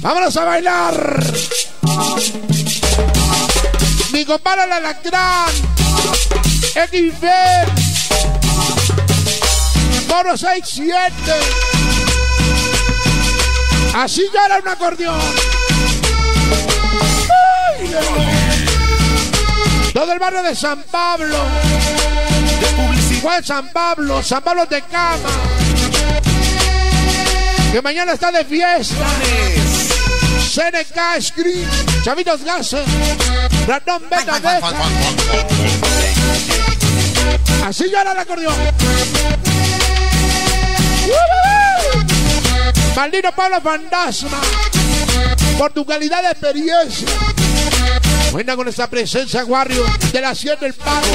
Vámonos a bailar. Mi compadre la alacrán. XB. Moro 67. Así ya era un acordeón. Ay, Todo el barrio de San Pablo. Igual San Pablo, San Pablo de Cama. Que mañana está de fiesta. CNK Screen, Chavitos Gases, Ratón Beta Beta. Así ya era el acordeón. Maldito Pablo Fantasma, por tu calidad de experiencia. Buena con esta presencia, Warrior, de la 7 del Pago.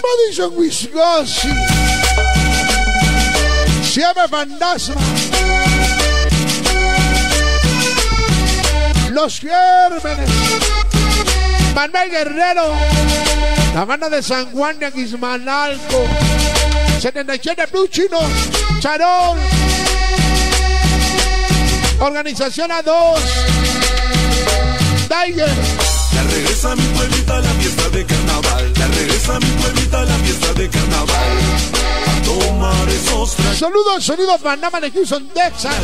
Madison, Wisconsin. Siempre Fantasma. Los Gérmenes. Manuel Guerrero. La banda de San Juan de Aquismanalco. 77 Blue Chino. Charol. Organización A2. Tiger. Ya regresa mi pueblita la fiesta de carnaval. Ya regresa mi pueblita la fiesta Saludos, sonidos Panamá de Houston, Texas.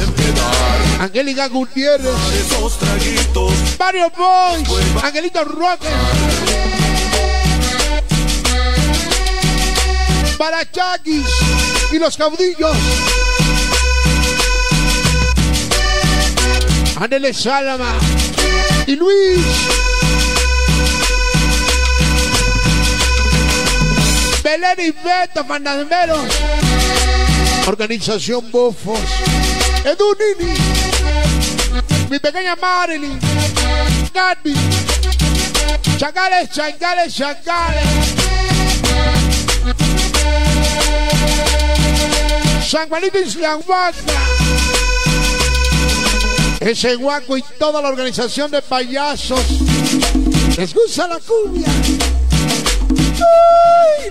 Angélica Gutiérrez. Mario Boys. Angelito Roque. Para Chakis y los caudillos. Andele Salama y Luis. Belén y Beto Fantasmeros. Organización Bofos. Edu Nini. Mi pequeña Marilyn. Gaby. Chacales, chacales, chacales. San Juanito Huaca. Ese guaco y toda la organización de payasos. ¿Les gusta la cumbia? ¡Ay,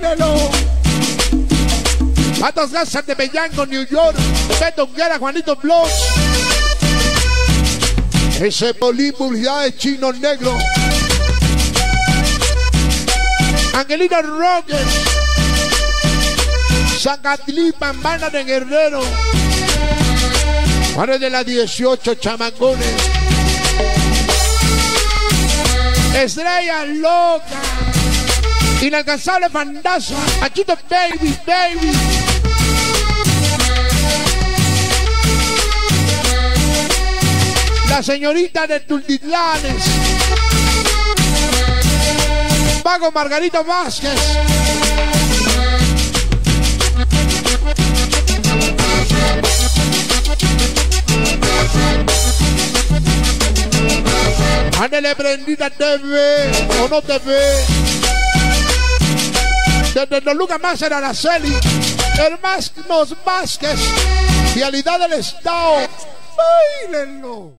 neno! Patos Gassas de Bellanco, New York. Beto Guerra, Juanito Bloch. Ese poli publicidad de chino negro. Angelina Roques. Zacatlipa, Banda de Guerrero. Juárez de la 18, chamangones. Estrella loca. Inalcanzable fantasma. Achito baby, baby. La señorita de Tultitlanes. Pago Margarito Vázquez. Ándale prendida TV o no TV. Desde los Lucas más era Araceli. El más nos Vázquez. Vialidad del Estado. Báilenlo.